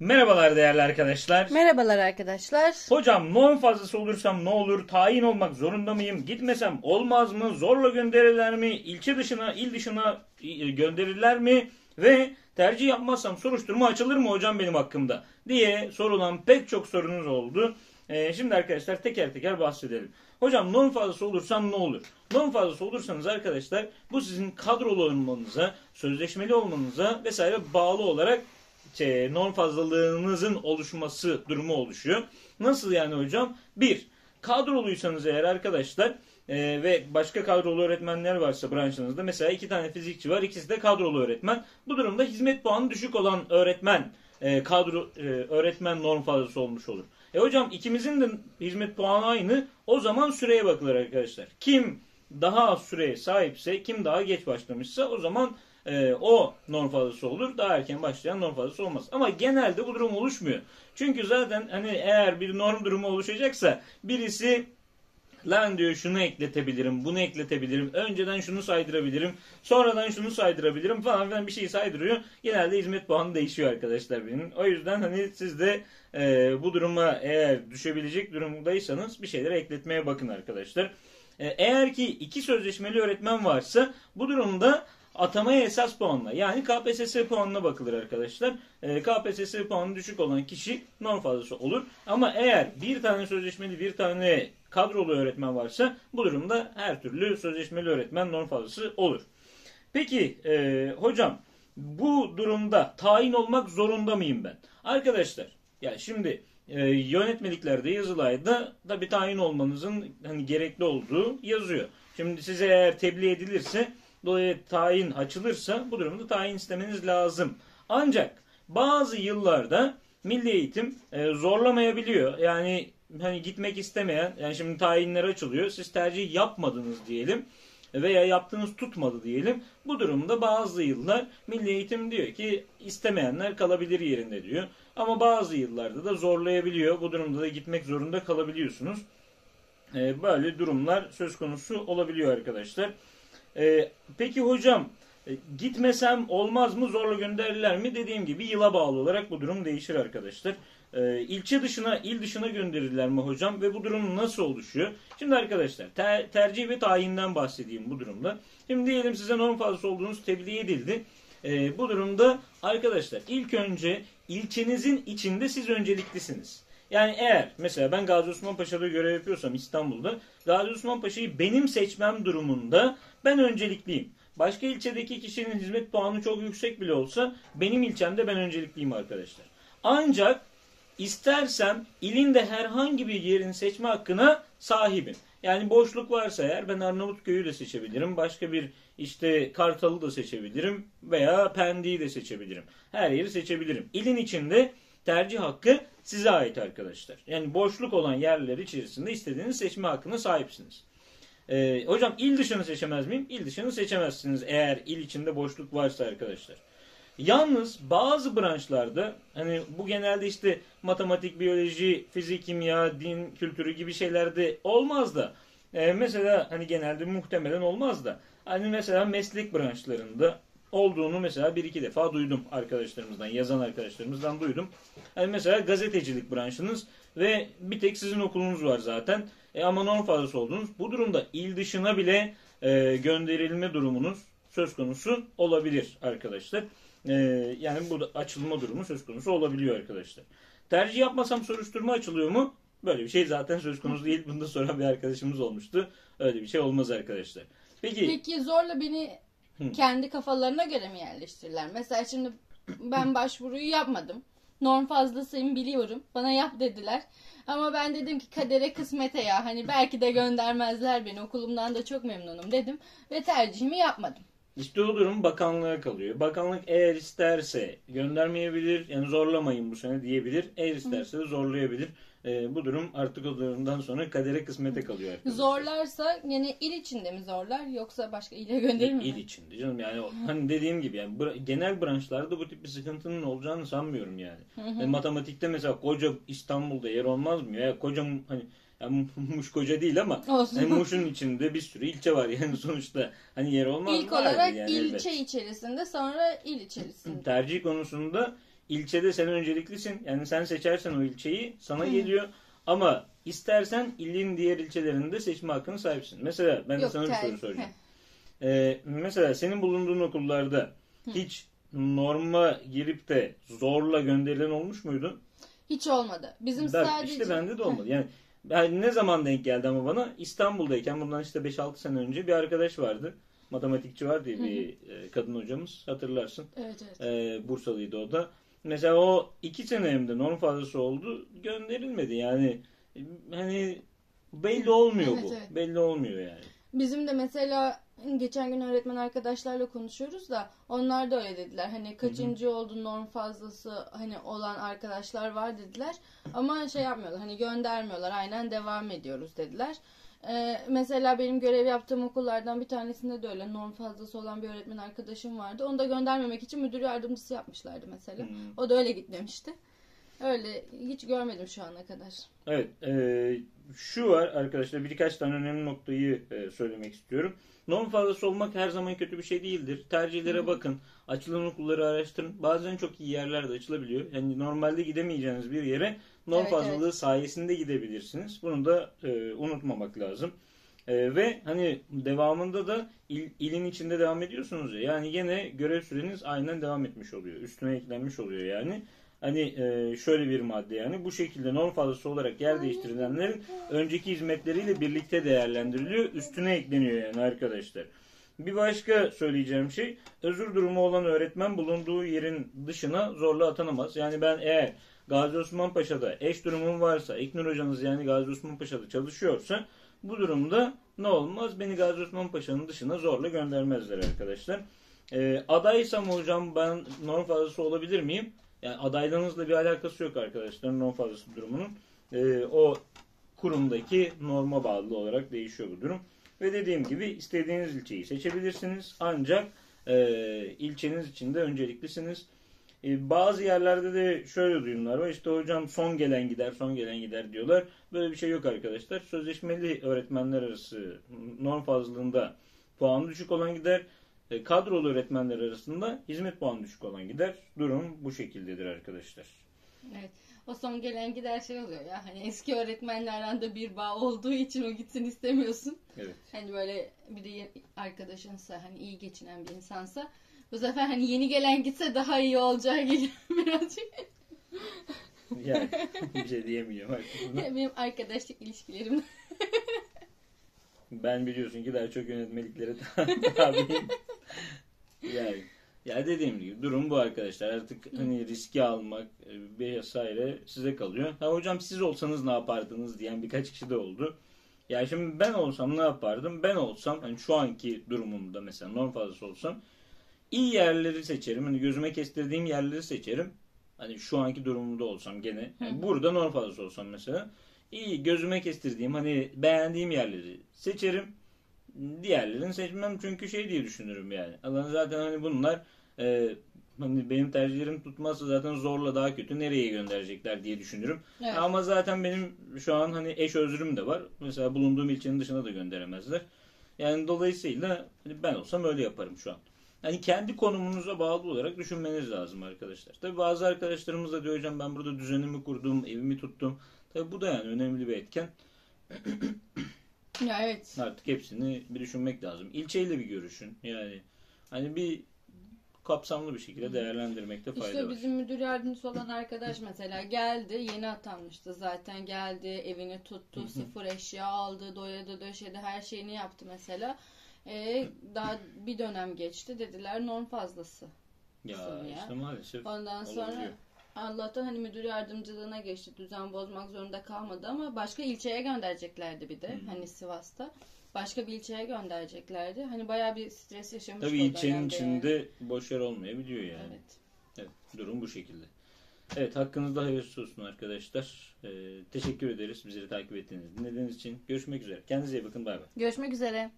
Merhabalar değerli arkadaşlar. Merhabalar arkadaşlar. Hocam norm fazlası olursam ne olur? Tayin olmak zorunda mıyım? Gitmesem olmaz mı? Zorla gönderirler mi? İlçe dışına, il dışına e, gönderirler mi? Ve tercih yapmazsam soruşturma açılır mı hocam benim hakkımda? Diye sorulan pek çok sorunuz oldu. Ee, şimdi arkadaşlar teker teker bahsedelim. Hocam norm fazlası olursam ne olur? Norm fazlası olursanız arkadaşlar bu sizin kadrolu olmanıza, sözleşmeli olmanıza vesaire bağlı olarak şey, norm fazlalığınızın oluşması durumu oluşuyor. Nasıl yani hocam? Bir, kadroluysanız eğer arkadaşlar e, ve başka kadrolu öğretmenler varsa branşınızda mesela iki tane fizikçi var ikisi de kadrolu öğretmen. Bu durumda hizmet puanı düşük olan öğretmen e, kadro e, öğretmen norm fazlası olmuş olur. E hocam ikimizin de hizmet puanı aynı. O zaman süreye bakılır arkadaşlar. Kim daha az süreye sahipse, kim daha geç başlamışsa o zaman e, o norm fazlası olur. Daha erken başlayan norm fazlası olmaz. Ama genelde bu durum oluşmuyor. Çünkü zaten hani eğer bir norm durumu oluşacaksa birisi lan diyor şunu ekletebilirim, bunu ekletebilirim, önceden şunu saydırabilirim, sonradan şunu saydırabilirim falan filan bir şey saydırıyor. Genelde hizmet puanı değişiyor arkadaşlar benim. O yüzden hani siz de e, bu duruma eğer düşebilecek durumdaysanız bir şeyler ekletmeye bakın arkadaşlar. E, eğer ki iki sözleşmeli öğretmen varsa bu durumda atamaya esas puanla yani KPSS puanına bakılır arkadaşlar. E, KPSS puanı düşük olan kişi norm fazlası olur. Ama eğer bir tane sözleşmeli bir tane kadrolu öğretmen varsa bu durumda her türlü sözleşmeli öğretmen norm fazlası olur. Peki e, hocam bu durumda tayin olmak zorunda mıyım ben? Arkadaşlar ya şimdi e, yönetmeliklerde yazılayda da bir tayin olmanızın hani gerekli olduğu yazıyor. Şimdi size eğer tebliğ edilirse dolayı tayin açılırsa bu durumda tayin istemeniz lazım. Ancak bazı yıllarda milli eğitim e, zorlamayabiliyor. Yani hani gitmek istemeyen yani şimdi tayinler açılıyor. Siz tercih yapmadınız diyelim veya yaptığınız tutmadı diyelim. Bu durumda bazı yıllar Milli Eğitim diyor ki istemeyenler kalabilir yerinde diyor. Ama bazı yıllarda da zorlayabiliyor. Bu durumda da gitmek zorunda kalabiliyorsunuz. Ee, böyle durumlar söz konusu olabiliyor arkadaşlar. Ee, peki hocam e, gitmesem olmaz mı zorla gönderirler mi? Dediğim gibi yıla bağlı olarak bu durum değişir arkadaşlar. Ee, ilçe dışına, il dışına gönderirler mi hocam? Ve bu durum nasıl oluşuyor? Şimdi arkadaşlar ter, tercih ve tayinden bahsedeyim bu durumda. Şimdi diyelim size norm fazlası olduğunuz tebliğ edildi. Ee, bu durumda arkadaşlar ilk önce ilçenizin içinde siz önceliklisiniz. Yani eğer mesela ben Gazi Osman Paşa'da görev yapıyorsam İstanbul'da Gazi Osman Paşa'yı benim seçmem durumunda ben öncelikliyim. Başka ilçedeki kişinin hizmet puanı çok yüksek bile olsa benim ilçemde ben öncelikliyim arkadaşlar. Ancak istersem ilinde herhangi bir yerin seçme hakkına sahibim. Yani boşluk varsa eğer ben Arnavutköy'ü de seçebilirim. Başka bir işte Kartal'ı da seçebilirim. Veya Pendik'i de seçebilirim. Her yeri seçebilirim. İlin içinde tercih hakkı size ait arkadaşlar. Yani boşluk olan yerler içerisinde istediğiniz seçme hakkına sahipsiniz. Ee, hocam il dışını seçemez miyim? İl dışını seçemezsiniz eğer il içinde boşluk varsa arkadaşlar. Yalnız bazı branşlarda hani bu genelde işte matematik, biyoloji, fizik, kimya, din, kültürü gibi şeylerde olmaz da e, mesela hani genelde muhtemelen olmaz da hani mesela meslek branşlarında olduğunu mesela bir iki defa duydum arkadaşlarımızdan, yazan arkadaşlarımızdan duydum. Hani mesela gazetecilik branşınız ve bir tek sizin okulunuz var zaten. E ama norm fazlası oldunuz. Bu durumda il dışına bile e, gönderilme durumunuz söz konusu olabilir arkadaşlar. E, yani bu açılma durumu söz konusu olabiliyor arkadaşlar. Tercih yapmasam soruşturma açılıyor mu? Böyle bir şey zaten söz konusu değil. Bunu da soran bir arkadaşımız olmuştu. Öyle bir şey olmaz arkadaşlar. Peki, Peki zorla beni Hı. kendi kafalarına göre mi yerleştirirler? Mesela şimdi ben başvuruyu yapmadım. Norm fazlasıyım biliyorum. Bana yap dediler. Ama ben dedim ki kadere kısmete ya. Hani belki de göndermezler beni. Okulumdan da çok memnunum dedim. Ve tercihimi yapmadım. İşte o durum bakanlığa kalıyor. Bakanlık eğer isterse göndermeyebilir. Yani zorlamayın bu sene diyebilir. Eğer isterse de zorlayabilir. Ee, bu durum artık o durumdan sonra kadere kısmete kalıyor arkadaşlar. Zorlarsa yine il içinde mi zorlar yoksa başka ile gönderir mi? İl içinde canım yani hani dediğim gibi yani bra- genel branşlarda bu tip bir sıkıntının olacağını sanmıyorum yani. Yani matematikte mesela koca İstanbul'da yer olmaz mı? Ya koca hani yani Muş koca değil ama Olsun. hani Muş'un içinde bir sürü ilçe var yani sonuçta hani yer olmaz İlk olarak yani ilçe elbet. içerisinde sonra il içerisinde. tercih konusunda ilçede sen önceliklisin. Yani sen seçersen o ilçeyi sana Hı. geliyor. Ama istersen ilin diğer ilçelerinde seçme hakkına sahipsin. Mesela ben de Yok, sana bir soru soracağım. Ee, mesela senin bulunduğun okullarda hiç norma girip de zorla gönderilen olmuş muydu? Hiç olmadı. Bizim Bak, sadece... işte bende de olmadı. Yani ben ne zaman denk geldi ama bana İstanbul'dayken bundan işte 5-6 sene önce bir arkadaş vardı. Matematikçi var diye bir e, kadın hocamız hatırlarsın. Evet evet. E, Bursalıydı o da. Mesela o iki sene hem de norm fazlası oldu gönderilmedi. Yani e, hani belli olmuyor Evet, bu. evet. Belli olmuyor yani. Bizim de mesela geçen gün öğretmen arkadaşlarla konuşuyoruz da onlar da öyle dediler. Hani kaçıncı oldu norm fazlası hani olan arkadaşlar var dediler. Ama şey yapmıyorlar hani göndermiyorlar aynen devam ediyoruz dediler. Ee, mesela benim görev yaptığım okullardan bir tanesinde de öyle norm fazlası olan bir öğretmen arkadaşım vardı. Onu da göndermemek için müdür yardımcısı yapmışlardı mesela. Hmm. O da öyle gitmemişti. Öyle hiç görmedim şu ana kadar. Evet, e, şu var arkadaşlar birkaç tane önemli noktayı e, söylemek istiyorum. Norm fazlası olmak her zaman kötü bir şey değildir. Tercihlere bakın, açılan okulları araştırın. Bazen çok iyi yerler de açılabiliyor. Yani normalde gidemeyeceğiniz bir yere norm Evet, fazlalığı sayesinde gidebilirsiniz. Bunu da e, unutmamak lazım. E, ve hani devamında da il- ilin içinde devam ediyorsunuz ya. Yani yine görev süreniz aynen devam etmiş oluyor. Üstüne eklenmiş oluyor yani. Hani e, şöyle bir madde yani bu şekilde norm fazlası olarak yer değiştirilenlerin önceki hizmetleriyle birlikte değerlendiriliyor. Üstüne ekleniyor yani arkadaşlar. Bir başka söyleyeceğim şey özür durumu olan öğretmen bulunduğu yerin dışına zorla atanamaz. Yani ben eğer Gazi Osman Paşa'da eş durumum varsa İknur hocanız yani Gazi Osman Paşa'da çalışıyorsa bu durumda ne olmaz? Beni Gazi Osman Paşa'nın dışına zorla göndermezler arkadaşlar. E, adaysam hocam ben norm fazlası olabilir miyim? Yani adaylığınızla bir alakası yok arkadaşlar norm fazlası durumunun. Ee, o kurumdaki norma bağlı olarak değişiyor bu durum. Ve dediğim gibi istediğiniz ilçeyi seçebilirsiniz. Ancak e, ilçeniz içinde önceliklisiniz. E, bazı yerlerde de şöyle duyumlar var. İşte hocam son gelen gider, son gelen gider diyorlar. Böyle bir şey yok arkadaşlar. Sözleşmeli öğretmenler arası norm fazlalığında puanı düşük olan gider. E, kadrolu öğretmenler arasında hizmet puanı düşük olan gider. Durum bu şekildedir arkadaşlar. Evet. O son gelen gider şey oluyor ya. Hani eski öğretmenle aranda bir bağ olduğu için o gitsin istemiyorsun. Evet. Hani böyle bir de arkadaşınsa hani iyi geçinen bir insansa bu sefer hani yeni gelen gitse daha iyi olacağı geliyor birazcık. Yani bir şey diyemeyeceğim artık. buna. Benim arkadaşlık ilişkilerim. Ben biliyorsun ki daha çok yönetmeliklere tabiyim. Yani ya dediğim gibi durum bu arkadaşlar. Artık hani riski almak e, vesaire size kalıyor. Ha hocam siz olsanız ne yapardınız diyen birkaç kişi de oldu. Ya şimdi ben olsam ne yapardım? Ben olsam hani şu anki durumumda mesela norm fazlası olsam iyi yerleri seçerim. Hani gözüme kestirdiğim yerleri seçerim. Hani şu anki durumumda olsam gene. Yani burada norm fazlası olsam mesela iyi gözüme kestirdiğim hani beğendiğim yerleri seçerim. Diğerlerini seçmem çünkü şey diye düşünürüm yani. Alan zaten hani bunlar e, hani benim tercihlerim tutmazsa zaten zorla daha kötü nereye gönderecekler diye düşünürüm. Evet. Ama zaten benim şu an hani eş özrüm de var. Mesela bulunduğum ilçenin dışına da gönderemezler. Yani dolayısıyla hani ben olsam öyle yaparım şu an. Hani kendi konumunuza bağlı olarak düşünmeniz lazım arkadaşlar. Tabi bazı arkadaşlarımız da diyor hocam ben burada düzenimi kurdum, evimi tuttum. Tabi bu da yani önemli bir etken. ya evet. Artık hepsini bir düşünmek lazım. İlçeyle bir görüşün. Yani hani bir kapsamlı bir şekilde değerlendirmekte fayda İşte var. bizim müdür yardımcısı olan arkadaş mesela geldi yeni atanmıştı zaten geldi evini tuttu sıfır eşya aldı doyadı döşedi her şeyini yaptı mesela. Ee, daha bir dönem geçti dediler norm fazlası. Ya. işte maalesef Ondan sonra olabiliyor. Allah'tan hani müdür yardımcılığına geçti. Düzen bozmak zorunda kalmadı ama başka ilçeye göndereceklerdi bir de. Hani Sivas'ta. Başka bir ilçeye göndereceklerdi. Hani bayağı bir stres yaşamıştı Tabii ilçenin dönemde yani. içinde boş yer olmayabiliyor yani. Evet. Evet, durum bu şekilde. Evet hakkınızda hayırlısı olsun arkadaşlar. Ee, teşekkür ederiz bizleri takip ettiğiniz, dinlediğiniz için. Görüşmek üzere. Kendinize iyi bakın. Bay bay. Görüşmek üzere.